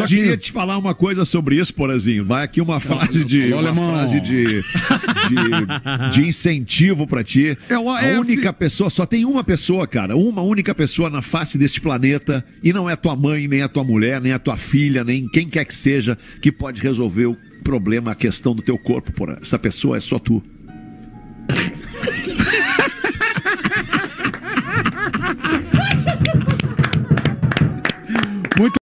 só queria te falar uma coisa sobre isso, Porazinho. Vai aqui uma frase de, uma frase de, de, de incentivo para ti. É uma, a única pessoa, só tem uma pessoa, cara, uma única pessoa na face deste planeta, e não é tua mãe, nem a tua mulher, nem a tua filha, nem quem quer que seja, que pode resolver o problema, a questão do teu corpo, porra. Essa pessoa é só tu. Muito